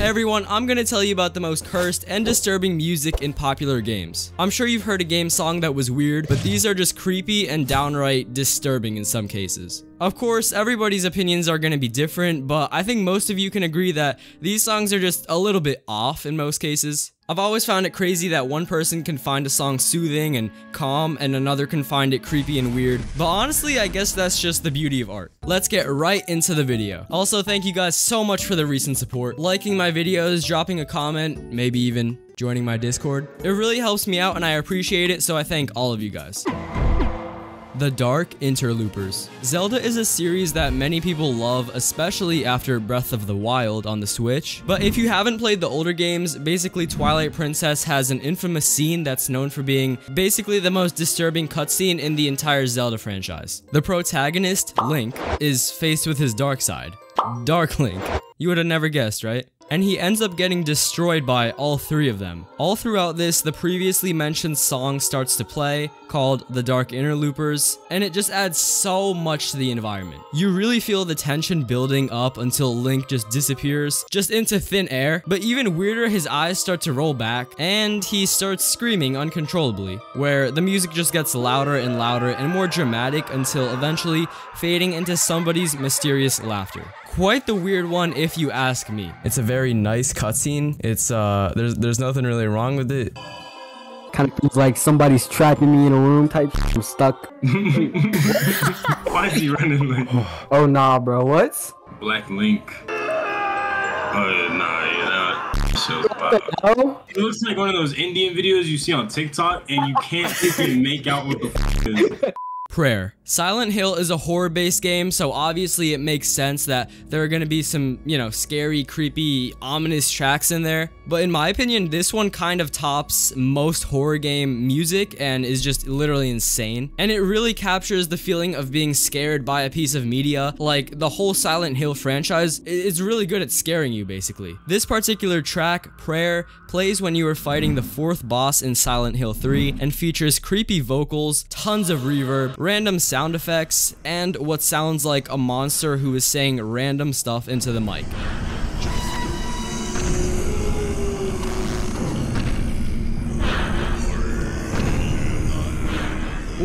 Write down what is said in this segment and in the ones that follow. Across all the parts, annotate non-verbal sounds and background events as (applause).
Hey everyone, I'm gonna tell you about the most cursed and disturbing music in popular games. I'm sure you've heard a game song that was weird, but these are just creepy and downright disturbing in some cases. Of course, everybody's opinions are gonna be different, but I think most of you can agree that these songs are just a little bit off in most cases. I've always found it crazy that one person can find a song soothing and calm and another can find it creepy and weird, but honestly I guess that's just the beauty of art. Let's get right into the video. Also thank you guys so much for the recent support, liking my videos, dropping a comment, maybe even joining my discord. It really helps me out and I appreciate it so I thank all of you guys. The Dark Interlopers. Zelda is a series that many people love, especially after Breath of the Wild on the Switch. But if you haven't played the older games, basically Twilight Princess has an infamous scene that's known for being basically the most disturbing cutscene in the entire Zelda franchise. The protagonist, Link, is faced with his dark side. Dark Link. You would have never guessed, right? And he ends up getting destroyed by all three of them. All throughout this, the previously mentioned song starts to play, called The Dark Interlopers, and it just adds so much to the environment. You really feel the tension building up until Link just disappears, just into thin air, but even weirder, his eyes start to roll back, and he starts screaming uncontrollably, where the music just gets louder and louder and more dramatic until eventually fading into somebody's mysterious laughter quite the weird one if you ask me. It's a very nice cutscene. It's uh there's there's nothing really wrong with it. Kind of feels like somebody's trapping me in a room type. I'm stuck. (laughs) Why is he running like? oh nah, bro. What? Black Link. Oh yeah, nah, yeah, nah. So, It looks like one of those Indian videos you see on TikTok, and you can't even make out what the f is. Prayer. Silent Hill is a horror-based game, so obviously it makes sense that there are gonna be some, you know, scary, creepy, ominous tracks in there. But in my opinion, this one kind of tops most horror game music and is just literally insane. And it really captures the feeling of being scared by a piece of media. Like, the whole Silent Hill franchise is really good at scaring you, basically. This particular track, Prayer, plays when you are fighting the fourth boss in Silent Hill 3 and features creepy vocals, tons of reverb, random sound effects, and what sounds like a monster who is saying random stuff into the mic.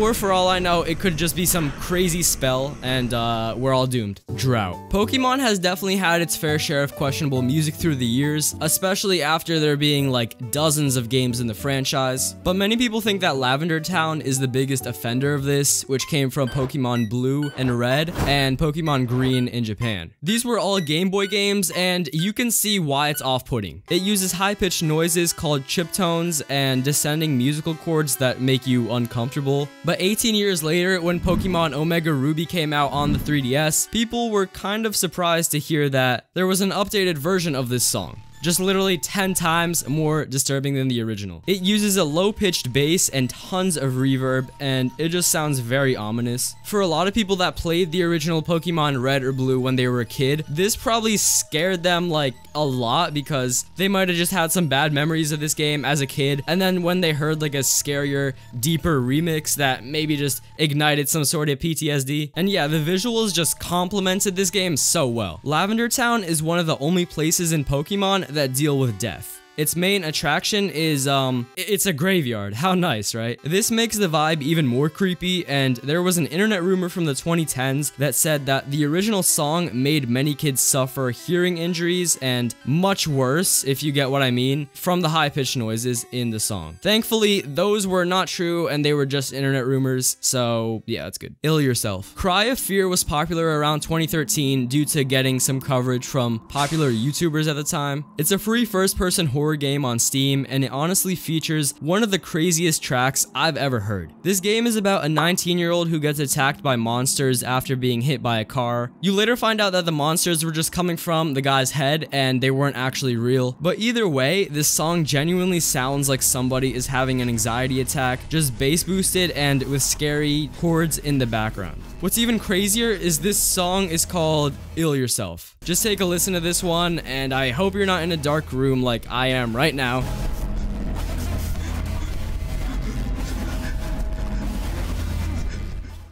Or for all I know, it could just be some crazy spell and uh, we're all doomed. Drought. Pokemon has definitely had its fair share of questionable music through the years, especially after there being like dozens of games in the franchise. But many people think that Lavender Town is the biggest offender of this, which came from Pokemon Blue and Red and Pokemon Green in Japan. These were all Game Boy games and you can see why it's off-putting. It uses high-pitched noises called chip tones and descending musical chords that make you uncomfortable. But 18 years later, when Pokemon Omega Ruby came out on the 3DS, people were kind of surprised to hear that there was an updated version of this song just literally 10 times more disturbing than the original. It uses a low-pitched bass and tons of reverb, and it just sounds very ominous. For a lot of people that played the original Pokemon Red or Blue when they were a kid, this probably scared them like a lot because they might have just had some bad memories of this game as a kid, and then when they heard like a scarier, deeper remix that maybe just ignited some sort of PTSD. And yeah, the visuals just complemented this game so well. Lavender Town is one of the only places in Pokemon that deal with death. Its main attraction is, um, it's a graveyard. How nice, right? This makes the vibe even more creepy, and there was an internet rumor from the 2010s that said that the original song made many kids suffer hearing injuries and much worse, if you get what I mean, from the high-pitched noises in the song. Thankfully, those were not true, and they were just internet rumors, so yeah, that's good. Ill Yourself. Cry of Fear was popular around 2013 due to getting some coverage from popular YouTubers at the time. It's a free first-person horror horror game on Steam, and it honestly features one of the craziest tracks I've ever heard. This game is about a 19 year old who gets attacked by monsters after being hit by a car. You later find out that the monsters were just coming from the guy's head and they weren't actually real. But either way, this song genuinely sounds like somebody is having an anxiety attack, just bass boosted and with scary chords in the background. What's even crazier is this song is called Ill Yourself. Just take a listen to this one, and I hope you're not in a dark room like I am right now.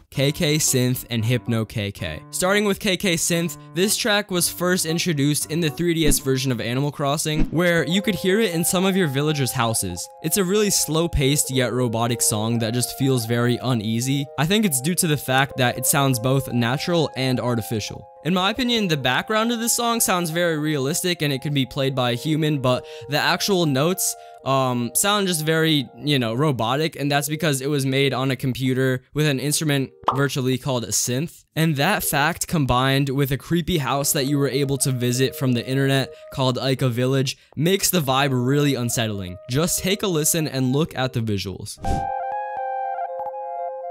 KK Synth, and Hypno KK. Starting with KK Synth, this track was first introduced in the 3DS version of Animal Crossing, where you could hear it in some of your villagers' houses. It's a really slow-paced yet robotic song that just feels very uneasy. I think it's due to the fact that it sounds both natural and artificial. In my opinion, the background of this song sounds very realistic and it could be played by a human, but the actual notes um, sound just very, you know, robotic, and that's because it was made on a computer with an instrument virtually called a synth. And that fact combined with a creepy house that you were able to visit from the internet called Ica Village makes the vibe really unsettling. Just take a listen and look at the visuals.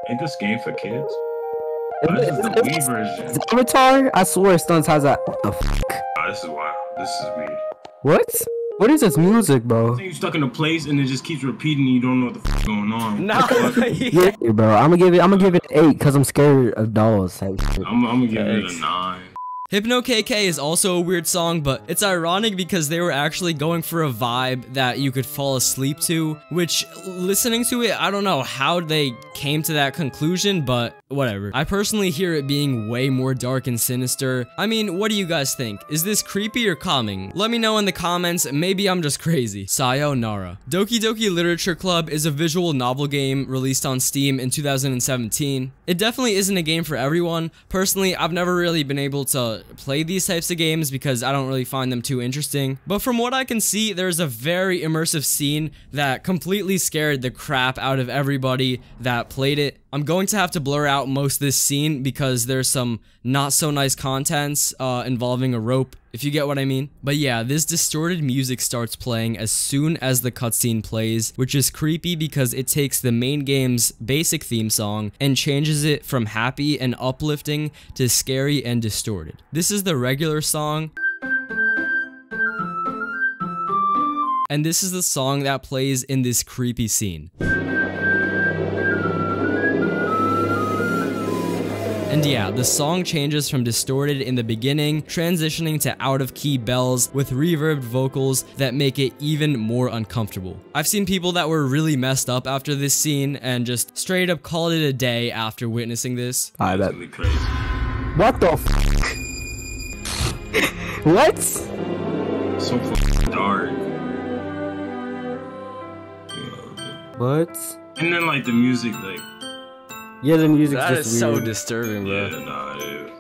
Ain't this game for kids? Oh, this is the Wii version. Avatar? I swear Stunz has that. What the fuck? Oh, ah, this is wild. This is weird. What? What is this music, bro? You stuck in a place and it just keeps repeating. And you don't know what the fuck going on. Nah, (laughs) yeah, bro. I'm gonna give it. I'm gonna give it an eight because I'm scared of dolls. I'm, I'm gonna give it a nine. Hypno KK is also a weird song, but it's ironic because they were actually going for a vibe that you could fall asleep to, which listening to it, I don't know how they came to that conclusion, but whatever. I personally hear it being way more dark and sinister. I mean, what do you guys think? Is this creepy or calming? Let me know in the comments, maybe I'm just crazy. Sayonara. Doki Doki Literature Club is a visual novel game released on Steam in 2017. It definitely isn't a game for everyone. Personally, I've never really been able to play these types of games because I don't really find them too interesting. But from what I can see, there's a very immersive scene that completely scared the crap out of everybody that played it. I'm going to have to blur out most of this scene because there's some not so nice contents uh, involving a rope, if you get what I mean. But yeah, this distorted music starts playing as soon as the cutscene plays, which is creepy because it takes the main game's basic theme song and changes it from happy and uplifting to scary and distorted. This is the regular song. And this is the song that plays in this creepy scene. And yeah, the song changes from distorted in the beginning, transitioning to out of key bells with reverbed vocals that make it even more uncomfortable. I've seen people that were really messed up after this scene and just straight up called it a day after witnessing this. I bet. What the f (laughs) What? So dark. What? And then like the music like yeah, the music's that just is weird. so disturbing, bro. Yeah, nah, dude.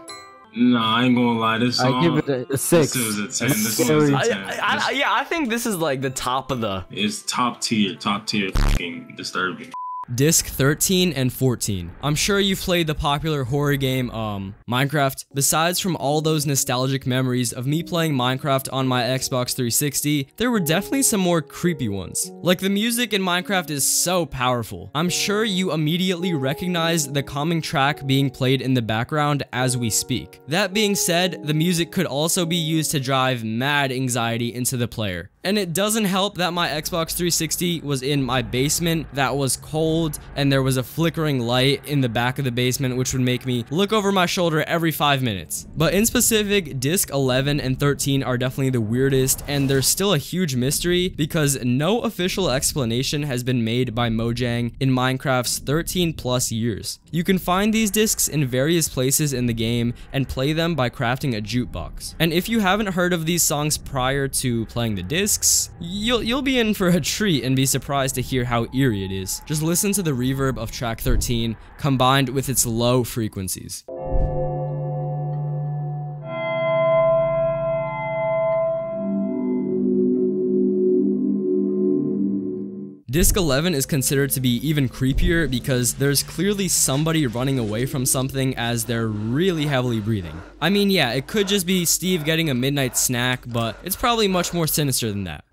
Nah, I ain't gonna lie. This song. I give it a, a six. This is a ten. This is scary. a I, ten. I, I, yeah, I think this is like the top of the It's top tier, top tier, fucking disturbing. Disc 13 and 14. I'm sure you've played the popular horror game, um, Minecraft. Besides from all those nostalgic memories of me playing Minecraft on my Xbox 360, there were definitely some more creepy ones. Like the music in Minecraft is so powerful. I'm sure you immediately recognize the calming track being played in the background as we speak. That being said, the music could also be used to drive mad anxiety into the player. And it doesn't help that my Xbox 360 was in my basement that was cold and there was a flickering light in the back of the basement which would make me look over my shoulder every 5 minutes. But in specific, disc 11 and 13 are definitely the weirdest and there's still a huge mystery because no official explanation has been made by Mojang in Minecraft's 13 plus years. You can find these discs in various places in the game and play them by crafting a jukebox. And if you haven't heard of these songs prior to playing the discs, you'll, you'll be in for a treat and be surprised to hear how eerie it is. Just listen to the reverb of track 13 combined with its low frequencies. Disc 11 is considered to be even creepier because there's clearly somebody running away from something as they're really heavily breathing. I mean, yeah, it could just be Steve getting a midnight snack, but it's probably much more sinister than that.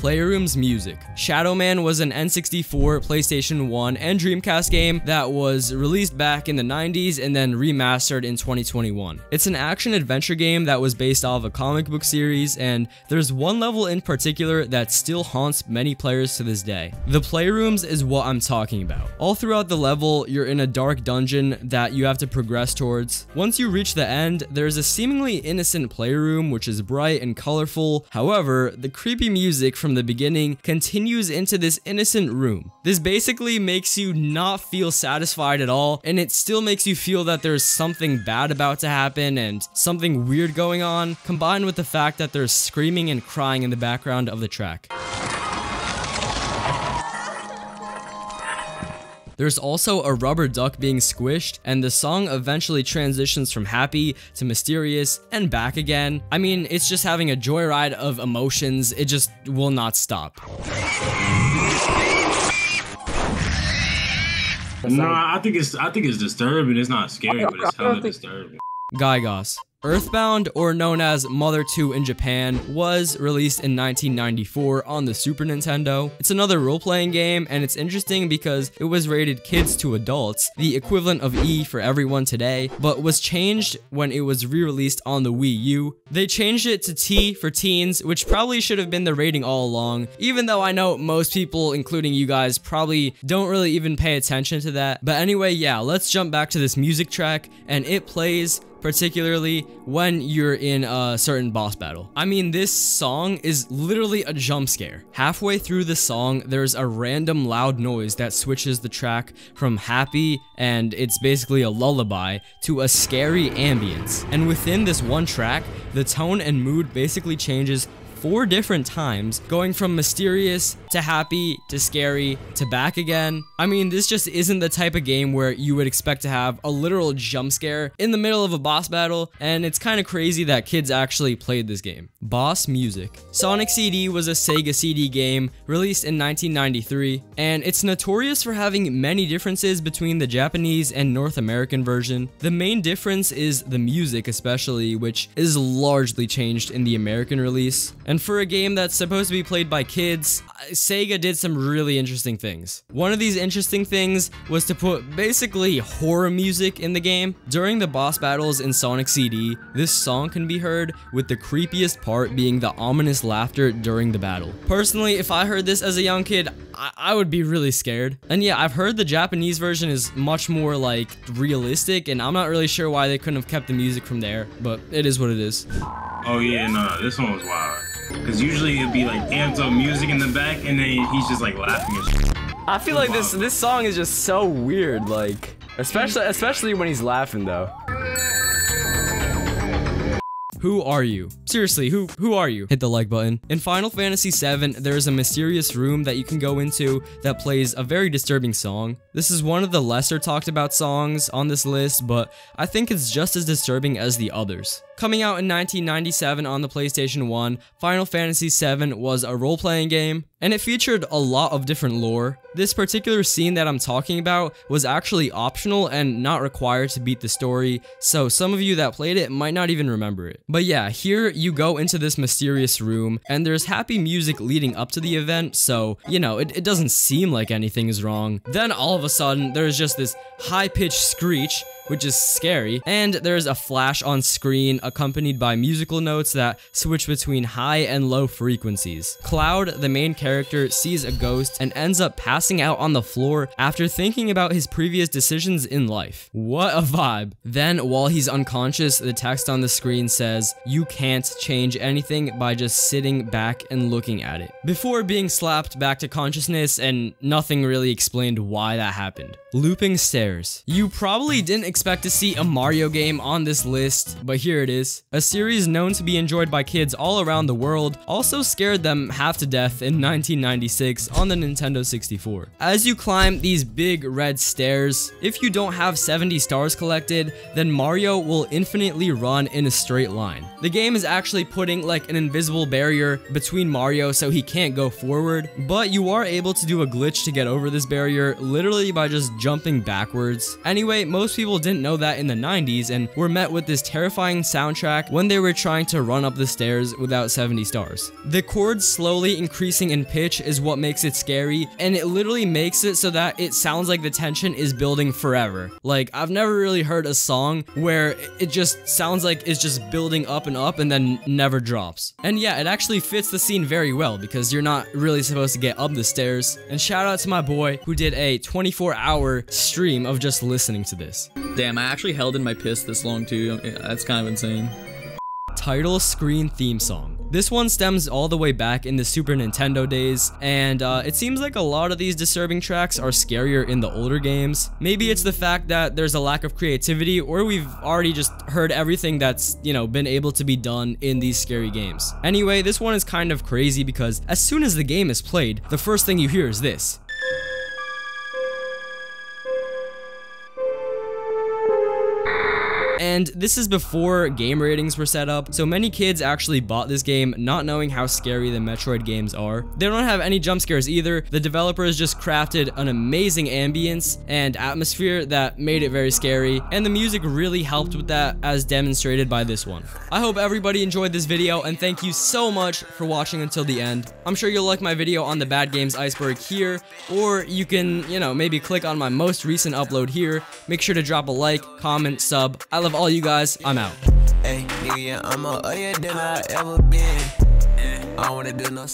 Playroom's music. Shadow Man was an N64, PlayStation 1, and Dreamcast game that was released back in the 90s and then remastered in 2021. It's an action-adventure game that was based off a comic book series, and there's one level in particular that still haunts many players to this day. The Playrooms is what I'm talking about. All throughout the level, you're in a dark dungeon that you have to progress towards. Once you reach the end, there's a seemingly innocent playroom which is bright and colorful. However, the creepy music from from the beginning continues into this innocent room. This basically makes you not feel satisfied at all, and it still makes you feel that there's something bad about to happen and something weird going on, combined with the fact that there's screaming and crying in the background of the track. There's also a rubber duck being squished, and the song eventually transitions from happy to mysterious and back again. I mean, it's just having a joyride of emotions, it just will not stop. Nah, I think it's I think it's disturbing. It's not scary, but it's hella disturbing. Giygas. Earthbound, or known as Mother 2 in Japan, was released in 1994 on the Super Nintendo. It's another role-playing game, and it's interesting because it was rated kids to adults, the equivalent of E for everyone today, but was changed when it was re-released on the Wii U. They changed it to T for teens, which probably should have been the rating all along, even though I know most people, including you guys, probably don't really even pay attention to that. But anyway, yeah, let's jump back to this music track, and it plays particularly when you're in a certain boss battle. I mean, this song is literally a jump scare. Halfway through the song, there's a random loud noise that switches the track from happy and it's basically a lullaby to a scary ambience. And within this one track, the tone and mood basically changes four different times, going from mysterious to happy to scary to back again. I mean, this just isn't the type of game where you would expect to have a literal jump scare in the middle of a boss battle, and it's kind of crazy that kids actually played this game. Boss Music. Sonic CD was a Sega CD game released in 1993, and it's notorious for having many differences between the Japanese and North American version. The main difference is the music especially, which is largely changed in the American release. And for a game that's supposed to be played by kids, Sega did some really interesting things. One of these interesting things was to put basically horror music in the game. During the boss battles in Sonic CD, this song can be heard with the creepiest part being the ominous laughter during the battle. Personally, if I heard this as a young kid, I, would be really scared. And yeah, I've heard the Japanese version is much more like realistic and I'm not really sure why they couldn't have kept the music from there, but it is what it is. Oh yeah, no, this one was wild. Cause usually it'd be like amped up music in the back, and then he's just like laughing. I feel like this this song is just so weird, like especially especially when he's laughing though. Who are you? Seriously, who who are you? Hit the like button. In Final Fantasy VII, there is a mysterious room that you can go into that plays a very disturbing song. This is one of the lesser talked about songs on this list, but I think it's just as disturbing as the others. Coming out in 1997 on the PlayStation 1, Final Fantasy VII was a role-playing game, and it featured a lot of different lore. This particular scene that I'm talking about was actually optional and not required to beat the story, so some of you that played it might not even remember it. But yeah, here you go into this mysterious room, and there's happy music leading up to the event, so, you know, it, it doesn't seem like anything is wrong. Then all of a sudden, there's just this high-pitched screech, which is scary, and there's a flash on screen accompanied by musical notes that switch between high and low frequencies. Cloud, the main character, sees a ghost and ends up passing out on the floor after thinking about his previous decisions in life. What a vibe. Then, while he's unconscious, the text on the screen says, you can't change anything by just sitting back and looking at it. Before being slapped back to consciousness and nothing really explained why that happened. Looping Stairs. You probably didn't expect to see a Mario game on this list, but here it is. A series known to be enjoyed by kids all around the world also scared them half to death in 1996 on the Nintendo 64. As you climb these big red stairs, if you don't have 70 stars collected, then Mario will infinitely run in a straight line. The game is actually putting like an invisible barrier between Mario so he can't go forward, but you are able to do a glitch to get over this barrier literally by just jumping backwards. Anyway, most people didn't know that in the 90s and were met with this terrifying soundtrack when they were trying to run up the stairs without 70 stars. The chords slowly increasing in pitch is what makes it scary, and it literally makes it so that it sounds like the tension is building forever. Like, I've never really heard a song where it just sounds like it's just building up and up and then never drops. And yeah, it actually fits the scene very well because you're not really supposed to get up the stairs. And shout out to my boy who did a 24 hour stream of just listening to this. Damn, I actually held in my piss this long too. That's kind of insane. Title screen theme song. This one stems all the way back in the Super Nintendo days, and uh, it seems like a lot of these disturbing tracks are scarier in the older games. Maybe it's the fact that there's a lack of creativity, or we've already just heard everything that's, you know, been able to be done in these scary games. Anyway, this one is kind of crazy because as soon as the game is played, the first thing you hear is this. And this is before game ratings were set up, so many kids actually bought this game not knowing how scary the Metroid games are. They don't have any jump scares either. The developers just crafted an amazing ambience and atmosphere that made it very scary, and the music really helped with that as demonstrated by this one. I hope everybody enjoyed this video, and thank you so much for watching until the end. I'm sure you'll like my video on the Bad Games Iceberg here, or you can, you know, maybe click on my most recent upload here. Make sure to drop a like, comment, sub. I love all you guys. I'm out. Hey, yeah, I'm a than I ever been. I wanna do no